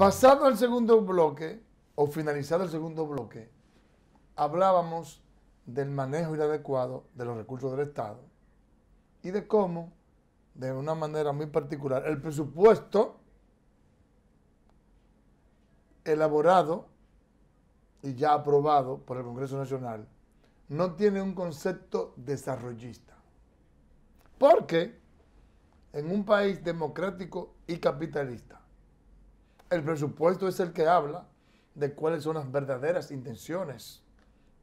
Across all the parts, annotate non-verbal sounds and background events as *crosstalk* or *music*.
Pasado al segundo bloque, o finalizado el segundo bloque, hablábamos del manejo inadecuado de los recursos del Estado y de cómo, de una manera muy particular, el presupuesto elaborado y ya aprobado por el Congreso Nacional no tiene un concepto desarrollista. Porque en un país democrático y capitalista, el presupuesto es el que habla de cuáles son las verdaderas intenciones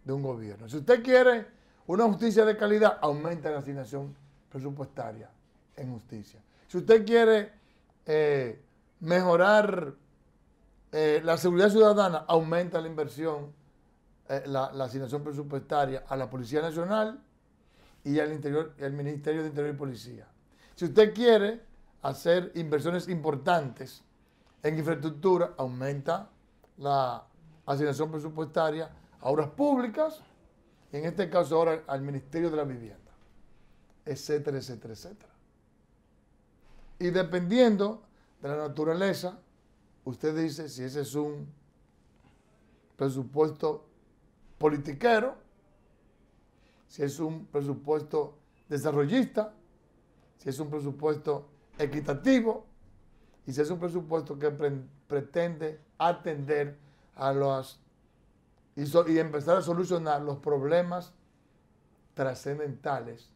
de un gobierno. Si usted quiere una justicia de calidad, aumenta la asignación presupuestaria en justicia. Si usted quiere eh, mejorar eh, la seguridad ciudadana, aumenta la inversión, eh, la, asignación presupuestaria a la Policía Nacional y al interior, el Ministerio de Interior y Policía. Si usted quiere hacer inversiones importantes en infraestructura, aumenta la asignación presupuestaria a obras públicas, en este caso ahora al Ministerio de la Vivienda, etcétera, etcétera, etcétera. Y dependiendo de la naturaleza, usted dice si ese es un presupuesto politiquero, si es un presupuesto desarrollista, si es un presupuesto equitativo y si es un presupuesto que pretende atender a los y, empezar a solucionar los problemas trascendentales,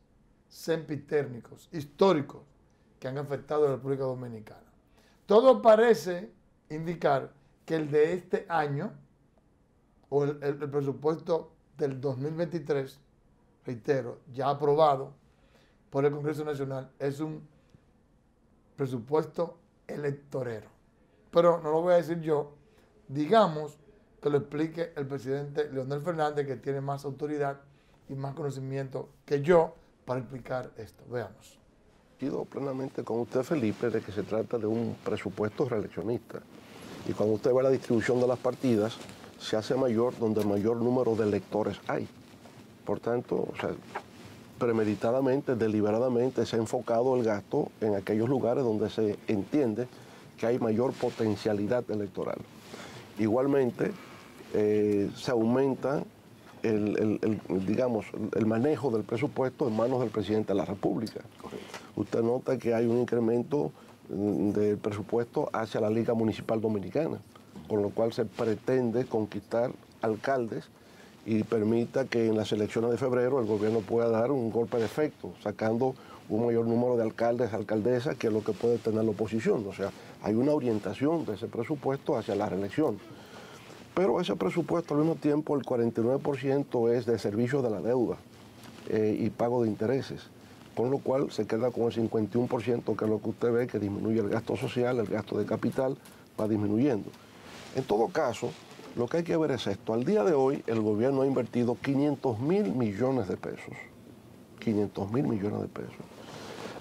sempitérnicos, históricos que han afectado a la República Dominicana. Todo parece indicar que el de este año, o el presupuesto del 2023, reitero, ya aprobado por el Congreso Nacional, es un presupuesto electorero. Pero no lo voy a decir yo, digamos que lo explique el presidente Leonel Fernández, que tiene más autoridad y más conocimiento que yo para explicar esto. Veamos. Coincido plenamente con usted, Felipe, de que se trata de un presupuesto reeleccionista. Y cuando usted ve la distribución de las partidas, se hace mayor donde mayor número de electores hay. Por tanto, o sea, premeditadamente, deliberadamente se ha enfocado el gasto en aquellos lugares donde se entiende que hay mayor potencialidad electoral. Igualmente, eh, se aumenta el, digamos, el manejo del presupuesto en manos del presidente de la República. Usted nota que hay un incremento mm, del presupuesto hacia la Liga Municipal Dominicana, con lo cual se pretende conquistar alcaldes y permita que en las elecciones de febrero el gobierno pueda dar un golpe de efecto, sacando un mayor número de alcaldes, alcaldesas, que es lo que puede tener la oposición. O sea, hay una orientación de ese presupuesto hacia la reelección. Pero ese presupuesto al mismo tiempo el 49% es de servicio de la deuda eh, y pago de intereses, con lo cual se queda con el 51% que es lo que usted ve que disminuye el gasto social, el gasto de capital va disminuyendo. En todo caso, lo que hay que ver es esto. Al día de hoy el gobierno ha invertido 500 mil millones de pesos. 500 mil millones de pesos.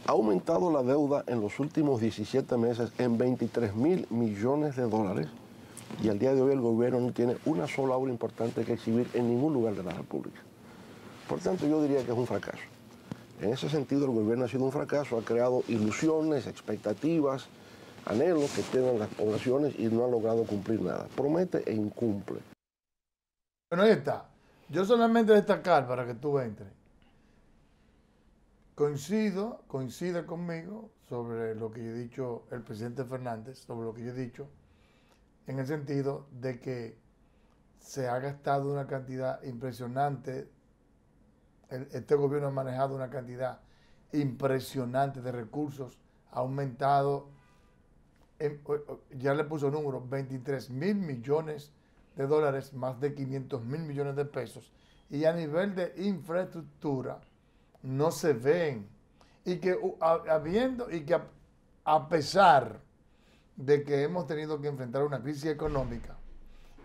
Ha aumentado la deuda en los últimos 17 meses en 23 mil millones de dólares y al día de hoy el gobierno no tiene una sola obra importante que exhibir en ningún lugar de la República. Por tanto, yo diría que es un fracaso. En ese sentido, el gobierno ha sido un fracaso, ha creado ilusiones, expectativas, anhelos que tienen las poblaciones y no ha logrado cumplir nada. Promete e incumple. Bueno, ahí está. Yo solamente destacar para que tú entres. Coincido, coincide conmigo sobre lo que yo he dicho el presidente Fernández, sobre lo que yo he dicho en el sentido de que se ha gastado una cantidad impresionante, este gobierno ha manejado una cantidad impresionante de recursos, ha aumentado, ya le puso número, 23 mil millones de dólares, más de 500 mil millones de pesos, y a nivel de infraestructura no se ven, y que habiendo, y que a pesar de que hemos tenido que enfrentar una crisis económica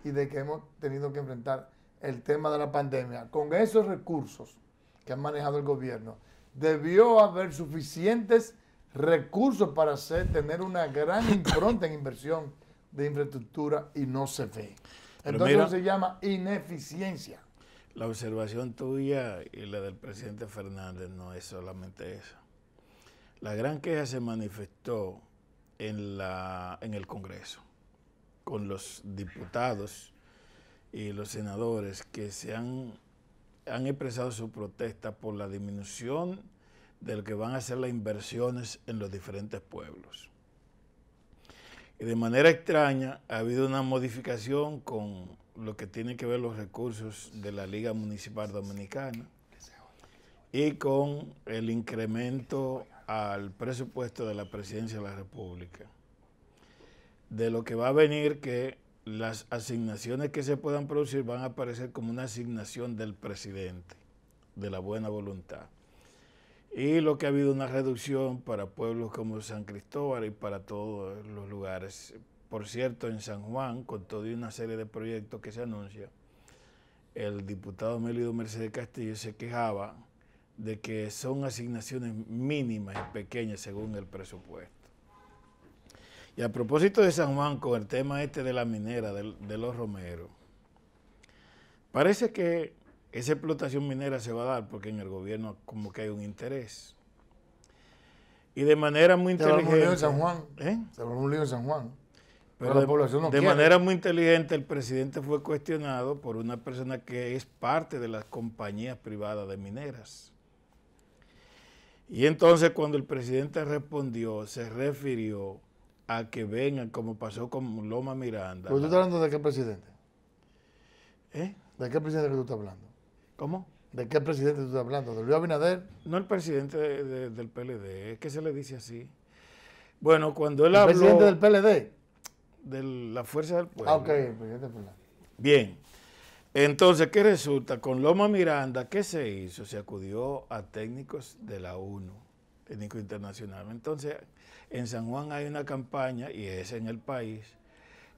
y de que hemos tenido que enfrentar el tema de la pandemia, con esos recursos que ha manejado el gobierno, debió haber suficientes recursos para hacer, tener una gran impronta en inversión de infraestructura y no se ve. Entonces eso se llama ineficiencia. La observación tuya y la del presidente Fernández no es solamente eso. La gran queja se manifestó en, la, en el Congreso. con los diputados y los senadores que se han, han expresado su protesta por la disminución de lo que van a ser las inversiones en los diferentes pueblos. Y de manera extraña ha habido una modificación con lo que tiene que ver los recursos de la Liga Municipal Dominicana y con el incremento al presupuesto de la Presidencia de la República. De lo que va a venir que las asignaciones que se puedan producir van a aparecer como una asignación del presidente, de la buena voluntad. Y lo que ha habido una reducción para pueblos como San Cristóbal y para todos los lugares. Por cierto, en San Juan, con toda una serie de proyectos que se anuncian, el diputado Melido Mercedes Castillo se quejaba de que son asignaciones mínimas y pequeñas según el presupuesto. Y a propósito de San Juan, con el tema este de la minera, de, de los romeros, parece que esa explotación minera se va a dar porque en el gobierno como que hay un interés. Y de manera muy inteligente... Se a en San Juan. ¿eh? Se lío en San Juan. Pero, la de, población no de manera muy inteligente el presidente fue cuestionado por una persona que es parte de las compañías privadas de mineras. Y entonces cuando el presidente respondió, se refirió a que vengan, como pasó con Loma Miranda. ¿Pero tú estás hablando de qué presidente? ¿Eh? ¿De qué presidente que tú estás hablando? ¿Cómo? ¿De qué presidente tú estás hablando? ¿De Luis Abinader? No el presidente del PLD, es que se le dice así. Bueno, cuando él ¿El habló... presidente del PLD? De la Fuerza del Pueblo. Ah, ok, el presidente del PLD. Bien. Entonces, ¿qué resulta? Con Loma Miranda, ¿qué se hizo? Se acudió a técnicos de la ONU, técnicos internacionales. Entonces, en San Juan hay una campaña, y es en el país,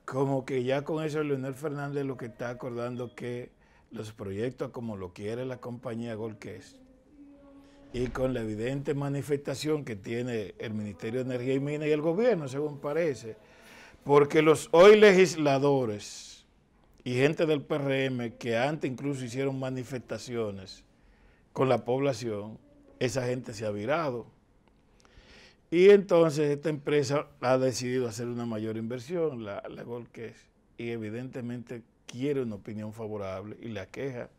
como que ya con eso Leonel Fernández lo que está acordando que los proyectos como lo quiere la compañía Golques y con la evidente manifestación que tiene el Ministerio de Energía y Minas y el gobierno, según parece, porque los hoy legisladores y gente del PRM que antes incluso hicieron manifestaciones con la población, esa gente se ha virado. Y entonces esta empresa ha decidido hacer una mayor inversión, la, la Golques, y evidentemente quiere una opinión favorable y la queja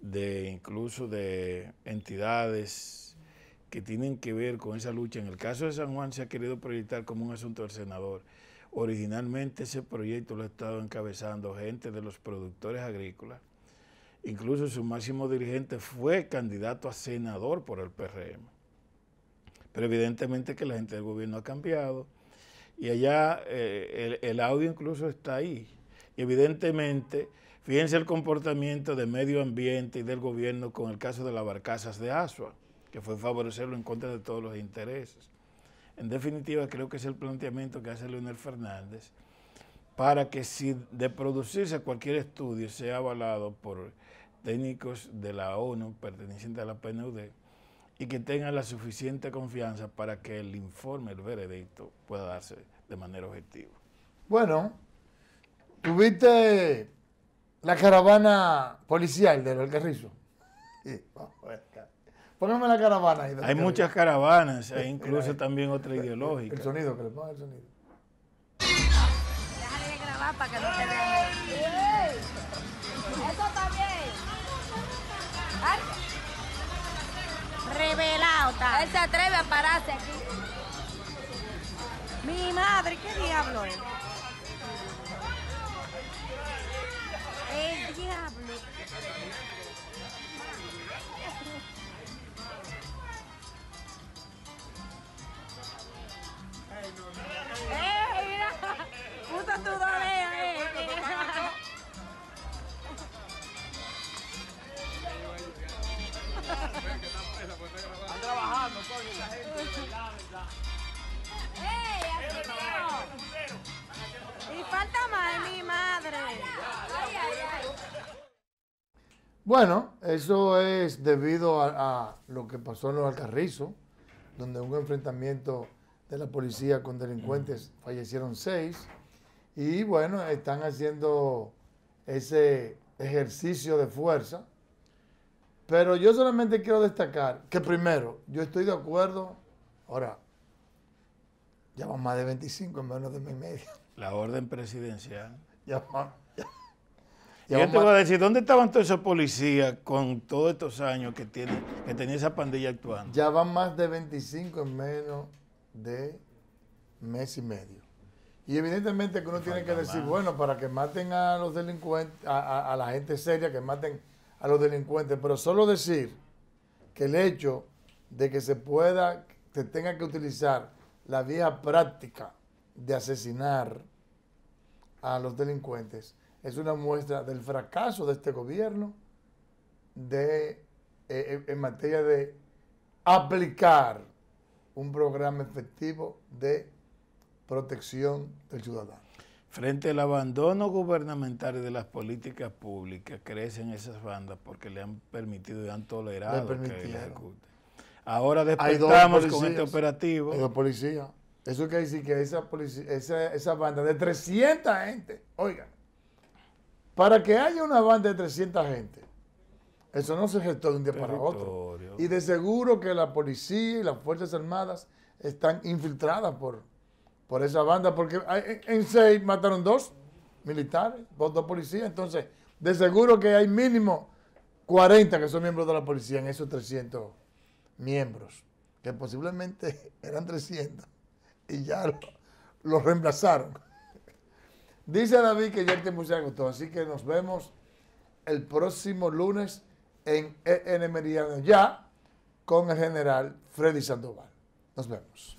de incluso de entidades que tienen que ver con esa lucha. En el caso de San Juan se ha querido proyectar como un asunto del senador. Originalmente ese proyecto lo ha estado encabezando gente de los productores agrícolas. Incluso su máximo dirigente fue candidato a senador por el PRM. Pero evidentemente que la gente del gobierno ha cambiado y allá eh, el audio incluso está ahí evidentemente, fíjense el comportamiento del medio ambiente y del gobierno con el caso de las barcazas de Asua, que fue favorecerlo en contra de todos los intereses. En definitiva, creo que es el planteamiento que hace Leonel Fernández para que si de producirse cualquier estudio sea avalado por técnicos de la ONU pertenecientes a la PNUD y que tengan la suficiente confianza para que el informe, el veredicto, pueda darse de manera objetiva. Bueno, ¿Tuviste la caravana policial de los Carrizo? Póngame la caravana ahí. Hay muchas caravanas, hay incluso también otra ideológica. El sonido, que le ponga el sonido. Déjale de grabar para que no te vean. Eso también. Revelado está. Él se atreve a pararse aquí. Mi madre, ¿qué diablo es? El diablo. Bueno, eso es debido a, a lo que pasó en los Alcarrizos, donde un enfrentamiento de la policía con delincuentes fallecieron seis. Y bueno, están haciendo ese ejercicio de fuerza. Pero yo solamente quiero destacar que primero, yo estoy de acuerdo, ahora, ya van más de 25 en menos de mes y medio. La orden presidencial. Ya van- yo van te voy a decir, ¿dónde estaban todos esos policías con todos estos años que tiene, que tenía esa pandilla actuando? ya van más de 25 en menos de mes y medio. Y evidentemente que uno tiene que decir, más. bueno, para que maten a los delincuentes, a, a- a la gente seria, que maten a los delincuentes, pero solo decir que el hecho de que se pueda, se tenga que utilizar la vieja práctica de asesinar a los delincuentes es una muestra del fracaso de este gobierno de, eh, eh, en materia de aplicar un programa efectivo de protección del ciudadano. Frente al abandono gubernamental de las políticas públicas, crecen esas bandas porque le han permitido y han tolerado que la ejecuten. Ahora despertamos con este operativo. Hay dos policías. Eso quiere decir que esa, polici- esa, esa banda de 300 gente, oigan, para que haya una banda de 300 gente, eso no se gestó de un día para otro. Y de seguro que la policía y las Fuerzas Armadas están infiltradas por, por esa banda, porque hay- en, en seis mataron dos militares, dos, dos policías, entonces de seguro que hay mínimo 40 que son miembros de la policía en esos 300 miembros, que posiblemente *laughs* eran 300 y ya lo, lo reemplazaron. Dice David que ya el tiempo se así que nos vemos el próximo lunes en EN Meridiano ya con el general Freddy Sandoval. Nos vemos.